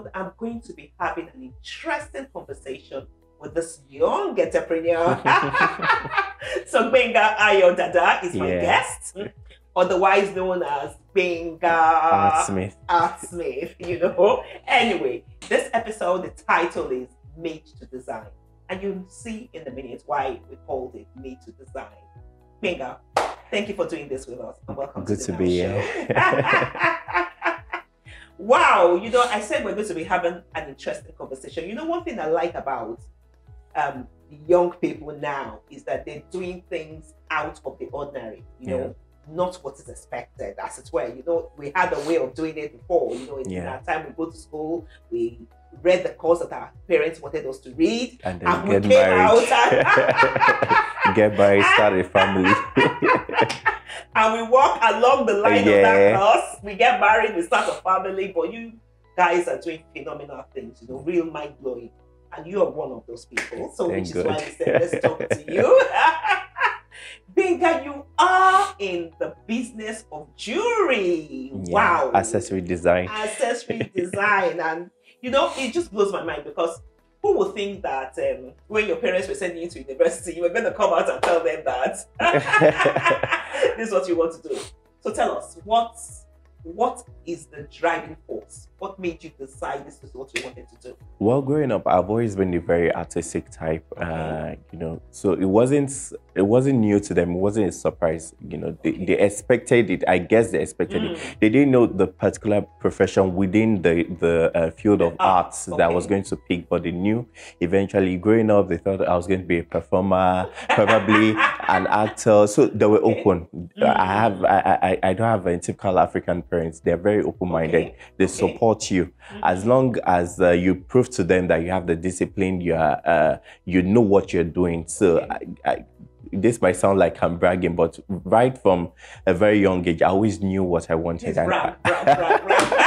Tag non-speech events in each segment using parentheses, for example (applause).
episode, I'm going to be having an interesting conversation with this young entrepreneur. (laughs) so Gbenga Ayo Dada is my Yeah. guest, otherwise known as Gbenga Art Smith. Artsmith, you know. Anyway, this episode, the title is Made to Design. And you'll see in a minute why we called it Made to Design. Gbenga, thank you for doing this with us and welcome Good to, to the be here. (laughs) Wow, you know, I said we're going to be having an interesting conversation. You know, one thing I like about um, young people now is that they're doing things out of the ordinary, you know, not what is expected, as it were. You know, we had a way of doing it before, you know, in Yeah. our time we go to school, we read the course that our parents wanted us to read, And and we then came get married. out (laughs) get married, start a (laughs) family. (laughs) and we walk along the line of that Yeah. course. We get married, we start a family, but you guys are doing phenomenal things, you know, real mind blowing. And you are one of those people. So, Thank which is why we said, let's talk to you. (laughs) Gbenga, you are in the business of jewelry. Yeah, Wow. Accessory design. accessory design. And, you know, it just blows my mind because who would think that um, when your parents were sending you to university, you were going to come out and tell them that (laughs) this is what you want to do. So tell us, what what is the driving force? What made you decide this is what you wanted to do? Well, growing up, I've always been a very artistic type. Uh, you know, so it wasn't it wasn't new to them. It wasn't a surprise. You know, they, Okay. they expected it. I guess they expected it. Mm. They didn't know the particular profession within the the uh, field of art, arts that I was going to pick, but they knew eventually. Growing up, they thought I was going to be a performer, (laughs) probably an actor. So they were Okay. open. I have I, I I don't have a typical African parents. They're very open minded. Okay. They Okay. You Mhm. as long as uh, you prove to them that you have the discipline, you are, uh, you know what you're doing. So, I, I, this might sound like I'm bragging, but right from a very young age, I always knew what I wanted. And brag, I, brag, brag, brag. (laughs)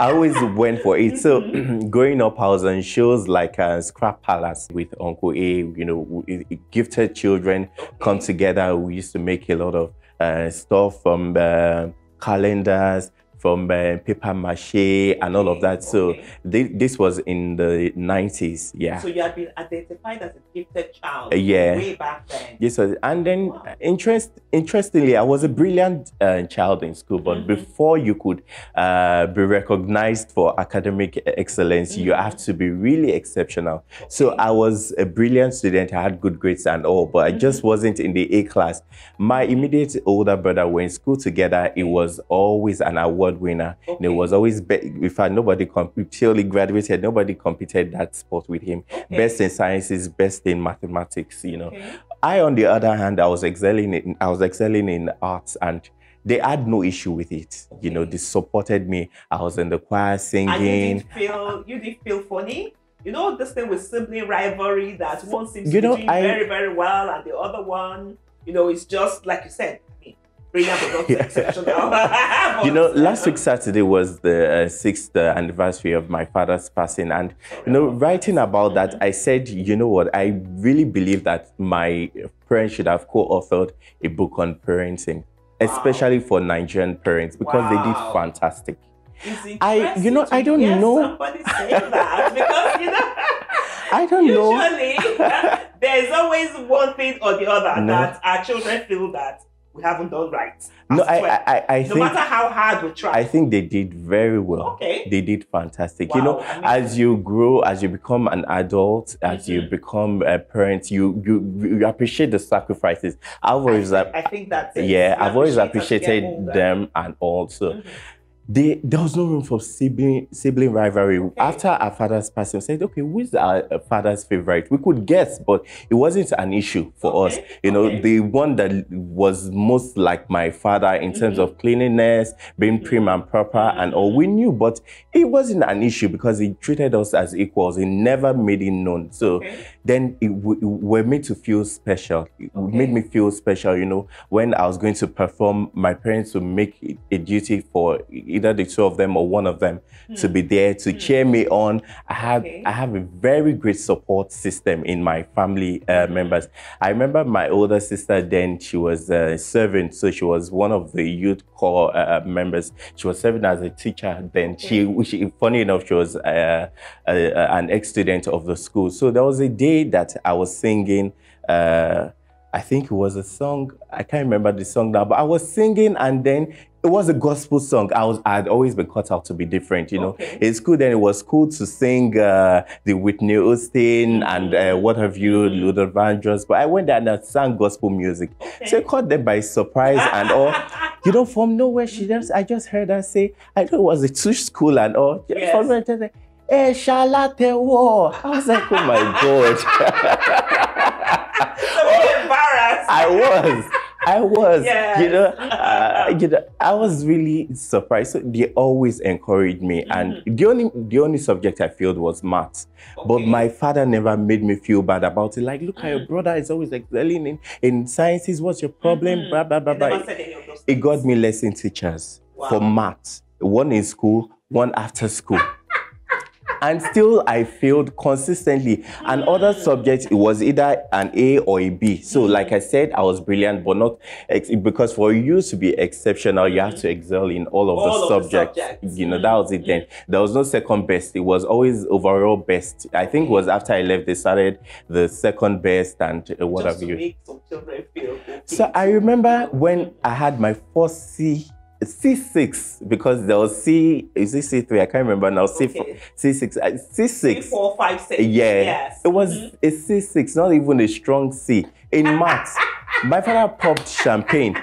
I always went for it. So, Mm-hmm. (clears throat) growing up, I was on shows like uh, Scrap Palace with Uncle A. You know, gifted children come together. We used to make a lot of uh, stuff from uh, calendars, from uh, paper mache, and all of that. So, Okay. thi- this was in the 90s. Yeah. So you had been identified as a gifted child Uh, yeah. way back then. Yes, and then Wow. uh, interest, interestingly, I was a brilliant uh, child in school, but Mhm. before you could uh, be recognized for academic excellence, you Mhm. have to be really exceptional. So I was a brilliant student. I had good grades and all, but I just wasn't in the A class. My immediate older brother were in school together. He was always an award winner. Okay. There was always, be- in fact, nobody com- till graduated, nobody competed that sport with him. Okay. Best in sciences, best in mathematics, you know. Okay. I, on the other hand, I was excelling in I was excelling in arts, and they had no issue with it. You know, they supported me. I was in the choir singing. And you didn't feel you didn't feel funny. You know this thing with sibling rivalry that one seems You to know, be doing I- very very well and the other one, you know, it's just like you said. I mean, brilliant Yeah. exceptional. (laughs) You know, last week Saturday was the uh, sixth uh, anniversary of my father's passing, and you know, writing about that, I said, you know what, I really believe that my parents should have co-authored a book on parenting, especially for Nigerian parents, because they did fantastic. I- you know, I don't know. Somebody say that (laughs) because you know. I don't know. Usually, (laughs) there's always one thing or the other No. that our children feel that we haven't done right. No, I. I, I, I no think matter how hard we try. I think they did very well. Okay. They did fantastic. You know, Wow, amazing. as you grow, as you become an adult, as you Mhm. become a parent, you you you appreciate the sacrifices. I've always, I, I think that's it. yeah, I've always appreciate as you get appreciated them, and also Mhm. They, there was no room for sibling sibling rivalry. After our father's passing, we said, okay, who's our uh, father's favorite? We could guess, but it wasn't an issue for us. You know, okay. the one that was most like my father in terms Mhm. of cleanliness, being prim and proper, and all. We knew, but it wasn't an issue because he treated us as equals. He never made it known. So Okay. then it, it were made to feel special. It Okay. made me feel special. You know, when I was going to perform, my parents would make it a duty for either the two of them or one of them to be there to cheer me on. I have Okay. I have a very great support system in my family uh, members. I remember my older sister then she was uh, serving, so she was one of the youth corps uh, members. She was serving as a teacher. Then she, she funny enough, she was uh, uh, an ex student of the school. So there was a day that I was singing. Uh, I think it was a song. I can't remember the song now, but I was singing, and then it was a gospel song. I was I'd always been cut out to be different, you know. Okay. In school, then it was cool to sing uh, the Whitney Houston and uh, what have you, Luther Vandross. But I went there and I sang gospel music, so I caught them by surprise and all. (laughs) You know, from nowhere, she just I just heard her say, I know it was a tush school and all. Yes. From nowhere, Eh, Charlotte War. I was like, oh my god. (laughs) So (laughs) embarrassed. I was. I was. Yes. You know, uh, you know, I was really surprised. So they always encouraged me, and the only the only subject I failed was maths. But Mm-hmm. My father never made me feel bad about it. Like, look, at your brother is always excelling in, in sciences. What's your problem? Blah blah blah blah. never said any of those It got me lesson teachers for Wow. maths. One in school, one after school. And still I failed consistently. And other subjects, it was either an A or a B. So, mm. like I said, I was brilliant, but not ex- because for you to be exceptional, you have to excel in all of All the of the subjects. subjects. You know, that was it then. Mm. There was no second best. It was always overall best. I think it was mm. after I left, they started the second best and uh, what Just have you. make some children feel. So I remember when I had my first C C6 because there was C is it C3? I can't remember now. C Okay. C6 uh, Three, C6. four, five, six. Yeah, Yes. it was Mhm. a C6, not even a strong C. In (laughs) maths, my father popped champagne.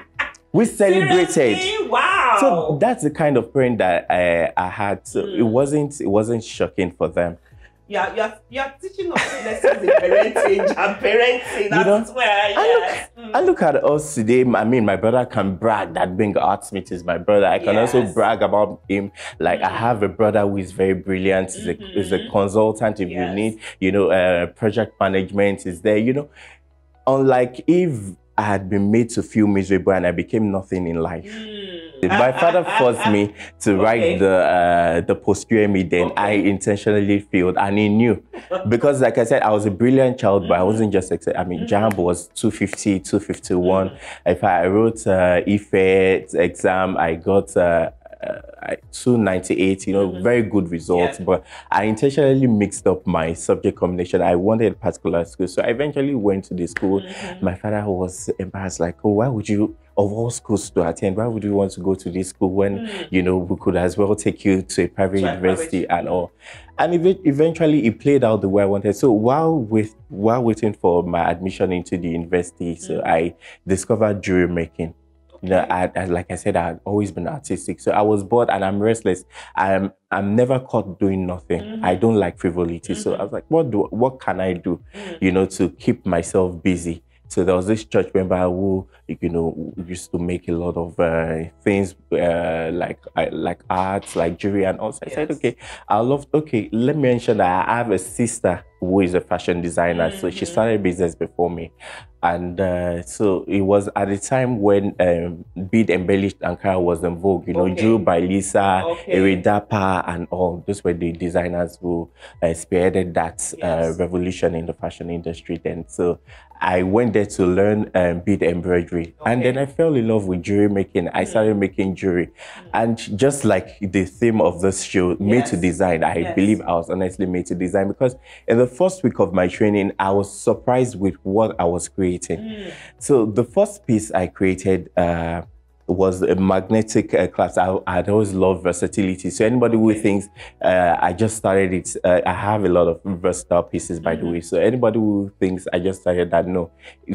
We celebrated. Seriously? Wow. So that's the kind of parent that I, I had. So it Mm. wasn't it wasn't shocking for them. You're, you're, you're teaching us lessons in parenting (laughs) and parenting. That's know, where, yes. I look, I look at us today. I mean, my brother can brag that Gbenga Artsmith is my brother. I can also brag about him. Like I have a brother who is very brilliant. He's, a, he's a consultant. If you need, you know, uh, project management is there. You know, unlike if I had been made to feel miserable and I became nothing in life. Mm. My father forced me to (laughs) Okay. write the uh, the post UME. Then I intentionally failed, and he knew because, like I said, I was a brilliant child, but I wasn't just. I mean, JAMB was 250, 251. If I wrote uh, IFE exam, I got. Uh, uh, I- 298, you know, very good results. Yeah. But I intentionally mixed up my subject combination. I wanted a particular school. So I eventually went to the school. My father was embarrassed, like, oh, why would you, of all schools to attend, why would you want to go to this school when, you know, we could as well take you to a private a university and all. And ev- eventually it played out the way I wanted. So while with while waiting for my admission into the university, so I discovered jewelry making. You know, I, I, like I said, I've always been artistic. So I was bored and I'm restless. I'm I'm never caught doing nothing. I mm-hmm. don't like frivolity. So mm-hmm. I was like, what do what can I do, mm. you know, to keep myself busy? So there was this church member who, you know, used to make a lot of uh, things uh, like like art, like jewelry, and also I said, okay, I love. Okay, let me mention that I have a sister who is a fashion designer. So she started business before me, and uh, so it was at the time when um, bead embellished Ankara was in vogue. You know, Okay. Drew by Lisa, Okay. Eridapa, and all. Those were the designers who uh, spearheaded that uh, Yes. revolution in the fashion industry. Then, so I went there to learn um, bead embroidery, and then I fell in love with jewelry making. I started making jewelry, and just like the theme of this show, made to design, I Yes. believe I was honestly made to design because in the first week of my training, I was surprised with what I was creating. Mm. So the first piece I created. Uh, was a magnetic uh, class. I I'd always loved versatility. So anybody who thinks uh, I just started it, uh, I have a lot of versatile pieces, by Mm-hmm. the way. So anybody who thinks I just started that, no,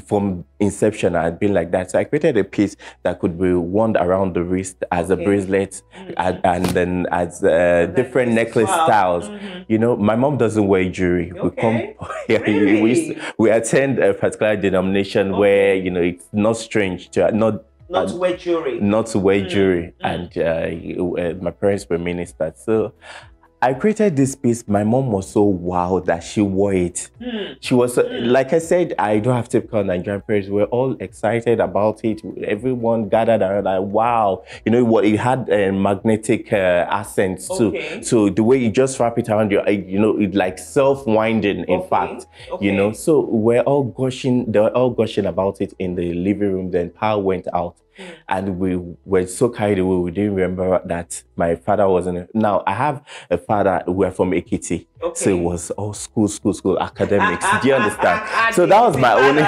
from inception I'd been like that. So I created a piece that could be worn around the wrist as a Okay. bracelet, and, and then as uh, different Necklace. Wow. styles. Mhm. You know, my mom doesn't wear jewelry. We come, (laughs) Okay. we, used Really? to- we attend a particular denomination where you know it's not strange to not Not to wear jewelry. not to wear Mm, jewelry, and uh, uh, my parents were ministers. So I created this piece. My mom was so wow that she wore it. Mm. She was, uh, like I said, I don't have typical Nigerian parents. We're all excited about it. Everyone gathered around, like, wow. You know what? It had a magnetic uh, accent too. Okay. So the way you just wrap it around your, you know, it like self winding, in Okay, fact. okay. You know, so we're all gushing, they were all gushing about it in the living room. Then power went out. And we were so carried away, we didn't remember that my father wasn't. Now, I have a father, we're from Ekiti. So it was all school, school, school, academics. Do you (laughs) understand? So (laughs) that was my only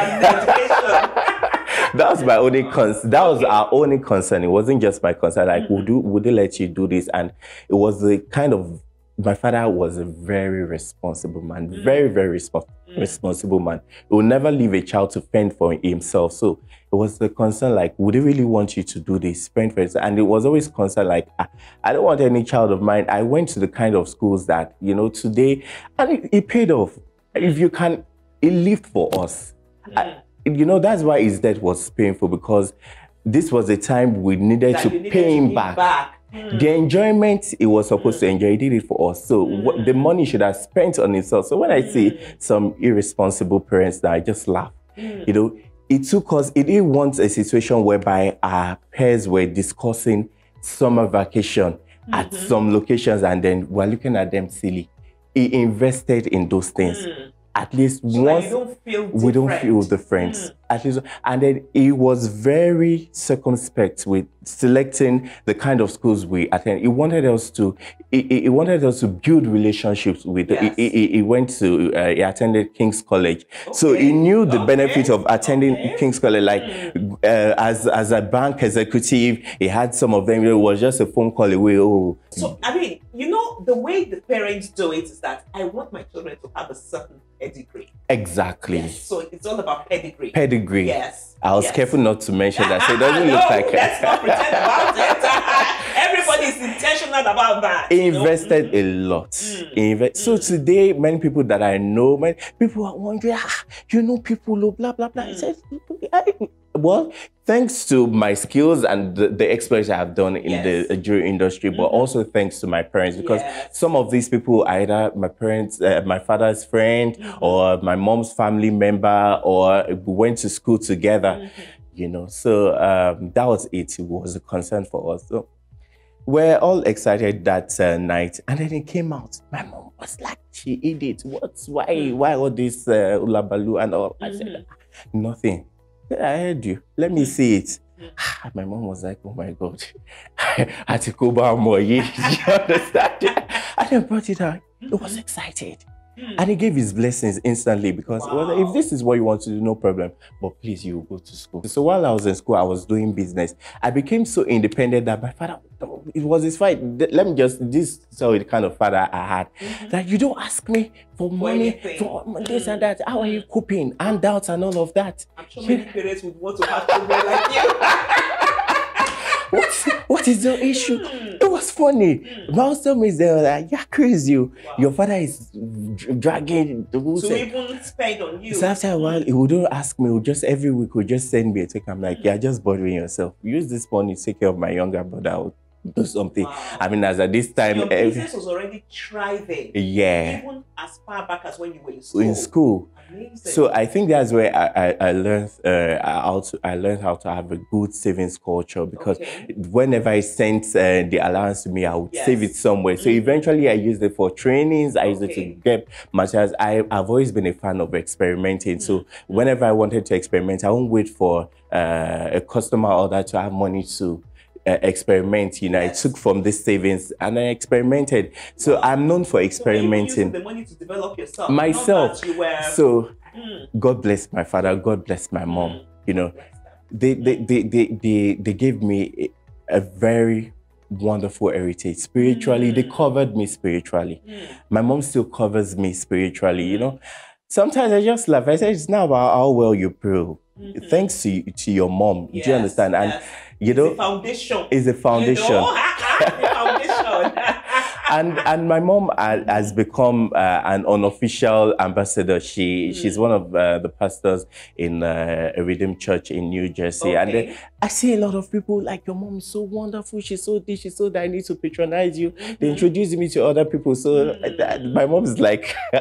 that was my only concern. That was Okay. our only concern. It wasn't just my concern. Like, would you would they let you do this? And it was the kind of my father was a very responsible man, very very respons- responsible man. He would never leave a child to fend for himself. So it was the concern like, would they really want you to do this? For yourself? And it was always concern like, "Ah, I don't want any child of mine. I went to the kind of schools that you know today, and it, it paid off. If you can, it lived for us. I- you know, that's why his death was painful because this was a time we needed That to needed pay him give back. Mm. The enjoyment he was supposed to enjoy, he did it for us. So what, the money should have spent on himself. So when I see some irresponsible parents that I just laugh, Mm. you know, it took us, it didn't want a situation whereby our peers were discussing summer vacation at Mm-hmm. some locations and then we're looking at them silly. He invested in those things. At least Mm. So once don't feel we don't feel different. At least, and then he was very circumspect with selecting the kind of schools we attend. He wanted us to, he, he wanted us to build relationships with. Yes. He, he, he went to, uh, he attended King's College, so he knew the Okay. benefit of attending Okay. King's College. Like uh, as as a bank executive, he had some of them. It was just a phone call away. Oh, So I mean, you know, the way the parents do it is that I want my children to have a certain pedigree. exactly. Yes. So it's all about pedigree. Pedigree. Yes. I was yes. careful not to mention that, so it doesn't (laughs) no, look like let's not (laughs) pretend about it. (laughs) Everybody is intentional about that. He you know? invested mm-hmm. a lot. He inve- So mm. today, many people that I know, many people are wondering, ah, you know, people, oh, blah blah blah. Mm. I said, well, thanks to my skills and the, the exploits I have done in Yes. the jewelry industry, but also thanks to my parents because Yes. some of these people, either my parents, uh, my father's friend, or my mom's family member, or we went to school together. You know, so um, that was it. It was a concern for us. So we're all excited that uh, night, and then it came out. My mom was like, "She did it. What's why? Why all this uh, ulabalu and all?" I said, "Nothing. I heard you. Let me see it." Ah, my mom was like, "Oh my god, I had to go buy more. You understand?" And then brought it out. He was excited. Hmm. And he gave his blessings instantly because well, if this is what you want to do, no problem. But please, you go to school. So while I was in school, I was doing business. I became so independent that my father, it was his fight. Let me just, this is the kind of father I had. Mm-hmm. That you don't ask me for money, anything. for this and hmm. that. How are you hmm. coping? Handouts and all of that. I'm sure many parents would want to have children like you. (laughs) What, what is the issue? Was funny. Of me they were like, "You're crazy. you. Your father is dragging the thing." even spend on you. So after a while, he wouldn't ask me. Would just every week would just send me a check. I'm like, hmm. "Yeah, just bothering yourself. Use this money to take care of my younger brother. I'll do something." Wow. I mean, as at this time, Your business was already thriving, yeah, even as far back as when you were in school. in school. So I think that's where I, I, I learned uh, how to I learned how to have a good savings culture because Okay. whenever I sent uh, the allowance to me, I would Yes. save it somewhere. So Mhm. eventually, I used it for trainings. I used it to get materials. I I've always been a fan of experimenting. So whenever I wanted to experiment, I won't wait for uh, a customer order to have money to. Uh, experiment, you know, Yes. I took from this savings and I experimented. So I'm known for So experimenting using the money to develop yourself. myself. were. So Mm. God bless my father. God bless my mom. You know, they they they they they, they gave me a, very wonderful heritage spiritually. They covered me spiritually. Mm. My mom still covers me spiritually. You know, sometimes I just laugh. I say it's not about how well you pray. Thanks to to your mom. Do you understand? And yes. You It's the know, foundation. it's a foundation. You know? (laughs) and and my mom has become uh, an unofficial ambassador. She Mm. she's one of uh, the pastors in uh, a Redeemed Church in New Jersey, and Okay. then I see a lot of people like your mom is so wonderful. She's so this. She's so that. I need to patronize you. They Mhm. introduce me to other people. So Mm. that, my mom is like (laughs)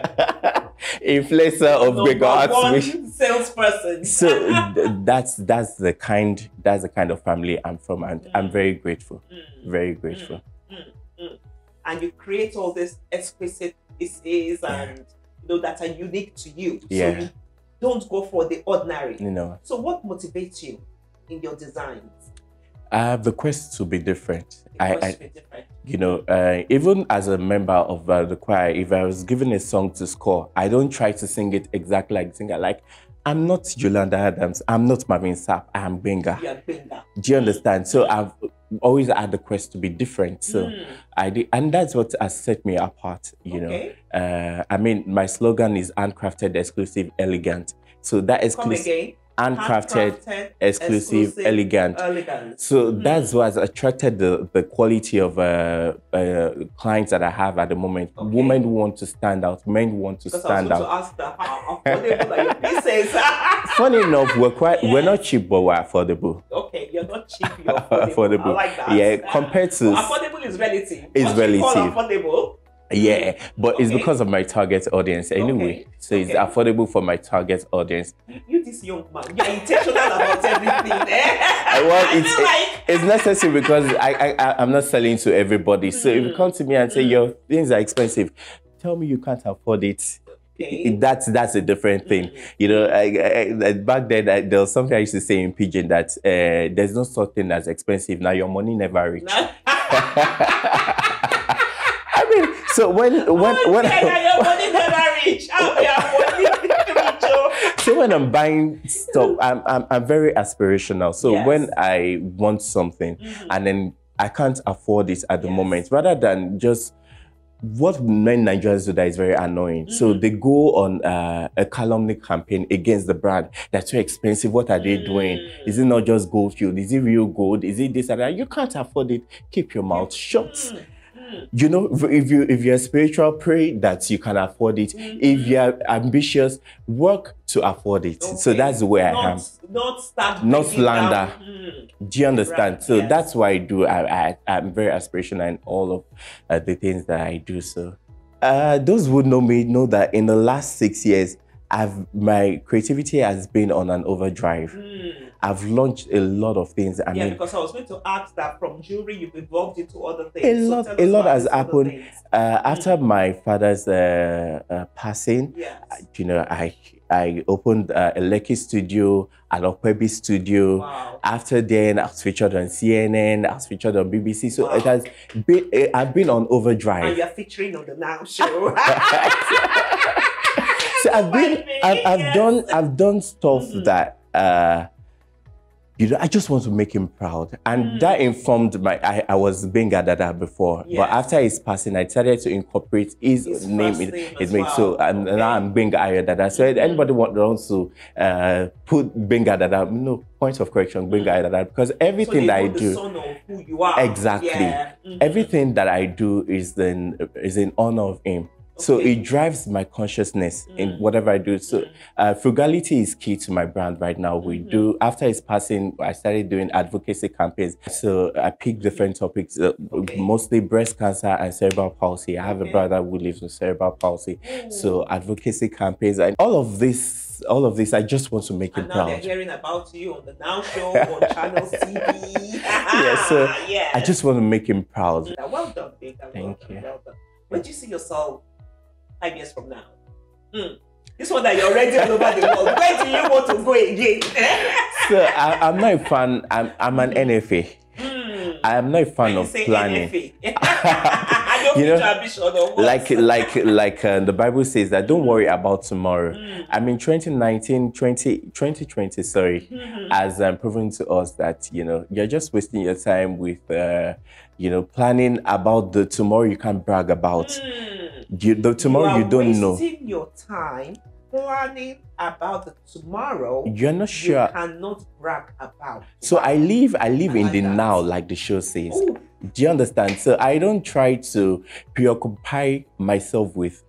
influencer of Number big arts. salesperson. (laughs) so (laughs) th- that's that's the kind that's the kind of family I'm from, and I'm Mm. very grateful. Mm. Very grateful. And you create all these exquisite pieces and you know that are unique to you. Yeah. So you don't go for the ordinary. You know, So what motivates you in your designs? Have the quest to be different. The I, quest I be different. you know, uh, even as a member of uh, the choir, if I was given a song to score, I don't try to sing it exactly like the singer. Like, I'm not Yolanda Adams. I'm not Marvin Sapp. I'm Gbenga. Gbenga. Do you understand? So I've always had the quest to be different. So Mm. I did, and that's what has set me apart. You okay. know, uh, I mean, my slogan is handcrafted, exclusive, elegant. So that Come exclusive. Handcrafted, Handcrafted, exclusive, elegant. elegant. So Mm. that's what attracted the, the quality of uh, uh, clients that I have at the moment. Okay. Women want to stand out, men want to Because I was stand out. to ask that how affordable pieces? (laughs) Funny enough, we're quite we're not cheap, but we're affordable. okay, you're not cheap, you're affordable. (laughs) Affordable. I like that. Yeah, compared to- affordable is relative. It's what you call relative. affordable. Yeah, but it's because of my target audience anyway. Okay. So it's Okay. affordable for my target audience. You, this young man, you're intentional about everything. Eh? (laughs) well, I it's like it's necessary because I, I I'm not selling to everybody. So if you Mm. come to me and say Mm. your things are expensive, tell me you can't afford it. okay. That's that's a different thing. Mm. You know, I, I, back then I, there was something I used to say in Pidgin that uh, there's no such thing as expensive. Now your money never reach. I mean, so when when oh, when yeah, your money never reach. How your money reach? oh. (laughs) so when I'm buying stuff, I'm I'm, I'm very aspirational. So Yes. when I want something Mhm. and then I can't afford it at the Yes. moment, rather than just what many Nigerians do that is very annoying. So Mhm. they go on uh, a calumny campaign against the brand. That's too expensive. What are they doing? Mm. Is it not just gold filled? Is it real gold? Is it this and that? You can't afford it. Keep your mouth shut. Mm, mm, You know, if you if you're spiritual, pray that you can afford it. If Mhm. you're ambitious, work to afford it. So that's the way I am. Not start Not slander. Mm. Do you understand? Right, So yes. that's why I do. I, I I'm very aspirational in all of uh, the things that I do. So uh, those who know me know that in the last six years, I've my creativity has been on an overdrive. Mm. I've launched a lot of things. I yeah, mean, because I was going to ask that from jewelry, you've evolved into other things. A lot- tell a lot has happened. uh, after my father's uh, uh, passing, Yes. you know, I I opened uh, a Lekki studio, an Okwebi studio. Wow. After then, I was featured on CNN. I was featured on BBC. So Wow. it has been. eh, I've been on overdrive. And you're featuring on the Now Show. (laughs) (laughs) so I've been. I've, I've Yes. done. I've done stuff Mhm. that. You know, I just want to make him proud, and Mm. that informed my. I, I was Gbenga Dada before, Yes. but after his passing, I started to incorporate his, His name. in name it as makes so, well. and Okay. now I'm Gbenga Ayo Dada. So Mhm. anybody want, wants to uh, put Gbenga Dada, no point of correction, Gbenga Dada, because so everything they that I the do. son of who you are. Exactly. Yeah. Mhm. everything that I do is in is in honor of him. So it drives my consciousness in Mm. whatever I do. So Mm. uh, frugality is key to my brand right now. We Mhm. do after his passing, I started doing advocacy campaigns. So I pick different topics, uh, Okay. mostly breast cancer and cerebral palsy. I have Okay. a brother who lives with cerebral palsy. Ooh. So advocacy campaigns and all of this, all of this, I just want to make him and now they're hearing about you on the Now Show on (laughs) Channel TV. (laughs) Yeah, so (laughs) yeah. I just want to make him proud. well done. Well Thank done, you. Well done. Where do you see yourself five years from now? Hmm. This one that you're already all over the world. Where do you want to go again? (laughs) So I, I'm not a fan. I'm, I'm an NFA. Hmm. I am not a fan When of planning. (laughs) You you know? Like like like uh, the Bible says that don't worry about tomorrow. Mm. I mean 2019 20, 2020 sorry Mhm. has um, proven to us that you know you're just wasting your time with uh, you know planning about the tomorrow you can't brag about. Mm. You, the tomorrow you, are don't know. wasting your time planning about the tomorrow You're not sure. you cannot brag about. So I live I live in the that. now like the show says. Ooh, Do you understand? So I don't try to preoccupy myself with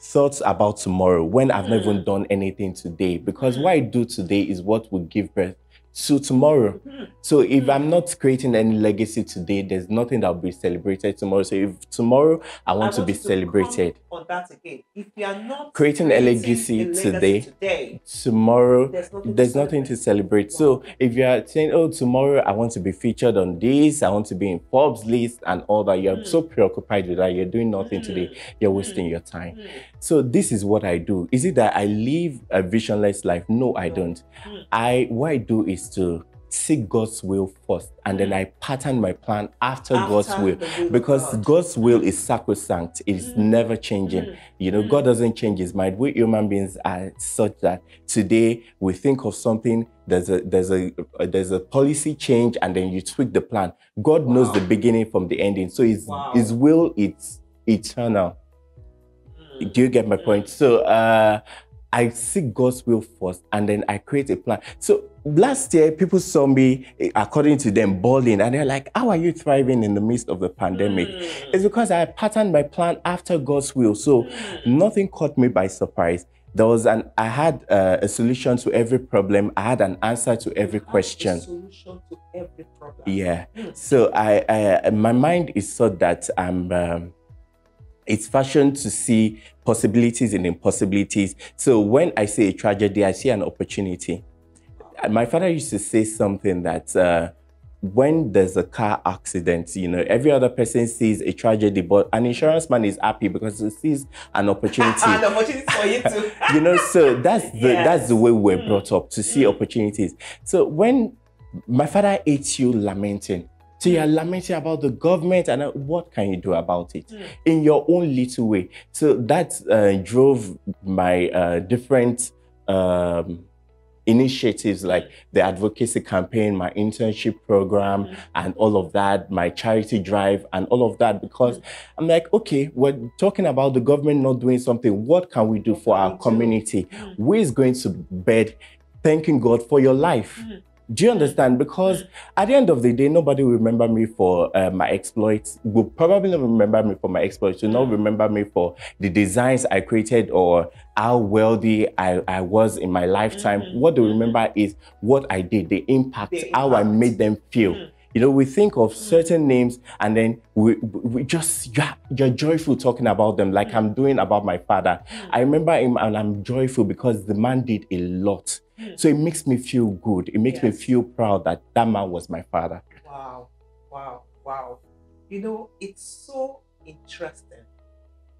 thoughts about tomorrow when I've not even mm. done anything today. Because mm. what I do today is what will give birth to tomorrow. So if I'm not creating any legacy today, there's nothing that will be celebrated tomorrow. So if tomorrow I want I to be celebrated, on that again. If you are not Creating a legacy a today, today, tomorrow there's nothing, there's to nothing to celebrate. celebrate. So if you are saying, "Oh, tomorrow I want to be featured on this, I want to be in Forbes list and all that," you're Mm. so preoccupied with that, you're doing nothing Mm. today. You're wasting your time. Mm. So this is what I do. Is it that I live a visionless life? No, I don't. Mm. I what I do is to seek God's will first, and then I pattern my plan after, God's will. will Because God. God's will is sacrosanct, it's Mm. never changing. Mm. You know, Mm. God doesn't change his mind. We human beings are such that today we think of something, there's a there's a there's a policy change, and then you tweak the plan. God knows the beginning from the ending. So his Wow. his will it's eternal. Mm. Do you get my Mm. point? So uh I seek God's will first and then I create a plan. So last year, people saw me, eh, according to them, balling, and they're like, How are you thriving in the midst of the pandemic? Mm. It's because I patterned my plan after God's will. So Mm. nothing caught me by surprise. There was an I had uh, a solution to every problem. I had an answer to every question. solution to every problem. Yeah. Mm. So I, I my mind is so that I'm um, it's fashioned to see possibilities and impossibilities. So when I see a tragedy, I see an opportunity. My father used to say something that uh, when there's a car accident, you know, every other person sees a tragedy, but an insurance man is happy because he sees an opportunity. (laughs) and opportunity for you to. (laughs) you know, so that's the Yes. that's the way we're Mm. brought up to see Mm. opportunities. So when my father hates you lamenting, so you're lamenting about the government and uh, what can you do about it Mm. in your own little way. So that uh, drove my uh, different um, initiatives like the advocacy campaign, my internship program, Mm. and all of that, my charity drive, and all of that. Because Mm. I'm like, okay, we're talking about the government not doing something. What can we do for our community? Mm. Who is going to bed thanking God for your life? Mm. Do you understand? Because at the end of the day, nobody will remember me for uh, my exploits. Will probably not remember me for my exploits. Will not Mm. remember me for the designs I created or how wealthy I, I was in my lifetime. Mhm. What they Mhm. remember is what I did, the impact, The how I made them feel. Mm. You know, we think of certain names and then we, we just, you're, you're joyful talking about them like Mm. I'm doing about my father. I remember him and I'm joyful because the man did a lot. So it makes me feel good. It makes me feel proud that that man was my father. Wow, wow, wow. You know, it's so interesting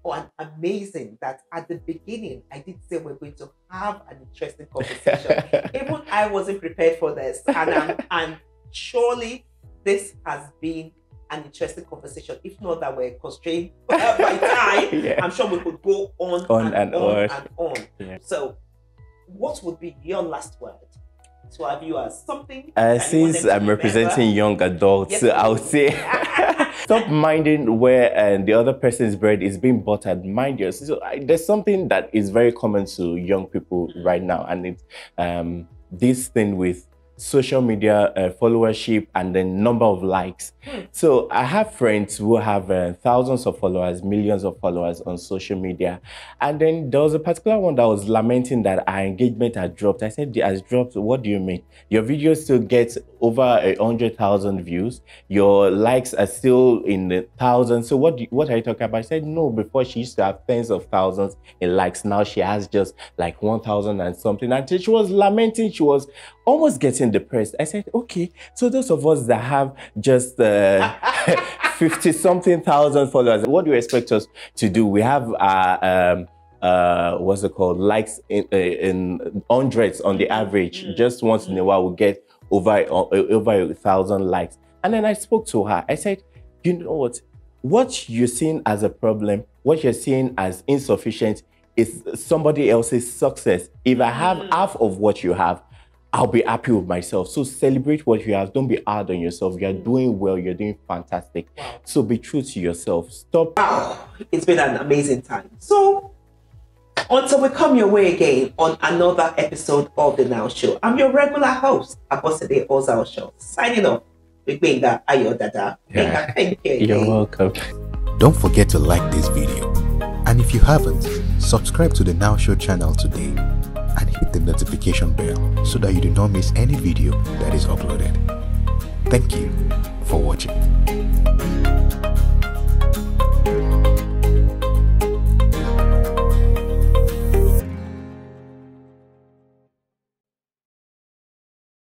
or an- amazing that at the beginning I did say we're going to have an interesting conversation. (laughs) Even I wasn't prepared for this, and um, and surely this has been an interesting conversation. If not that we're constrained (laughs) by time, (laughs) Yeah. I'm sure we could go on, On and, and on on. and on. Yeah. So, what would be your last word to our viewers? Something Uh, since I'm representing young adults, Yes, I would say (laughs) (laughs) stop minding where uh, the other person's bread is being buttered. Mind yours. So I, there's something that is very common to young people Mm. right now, and it's um, this thing with social media uh, followership and the number of likes. Hmm. So I have friends who have uh, thousands of followers, millions of followers on social media, and then there was a particular one that was lamenting that our engagement had dropped. I said, "It has dropped. What do you mean? Your video still gets over a hundred thousand views. Your likes are still in the thousands. So what? You, what are you talking about?" I said, "No. Before she used to have tens of thousands in likes. Now she has just like one thousand and something." And she was lamenting. She was almost getting depressed. I said, "Okay. So those of us that have just uh, (laughs) 50 something thousand followers. What do you expect us to do? We have uh, um, uh, what's it called? Likes in, uh, in hundreds on the average. Mhm. Just once in a while, we get over uh, over a thousand likes. And then I spoke to her. I said, you know what? What you're seeing as a problem, what you're seeing as insufficient, is somebody else's success. If I have Mm. half of what you have, I'll be happy with myself. So celebrate what you have. Don't be hard on yourself. You're Mm. doing well. You're doing fantastic. So be true to yourself. Stop. Wow, it's been an amazing time. So, until we come your way again on another episode of the Now Show, I'm your regular host, Abosede Ozao Show, signing off. with Gbenga Ayodada. Gbenga, thank you. You're welcome. Don't forget to like this video. And if you haven't, subscribe to the Now Show channel today and hit the notification bell so that you do not miss any video that is uploaded. Thank you for watching.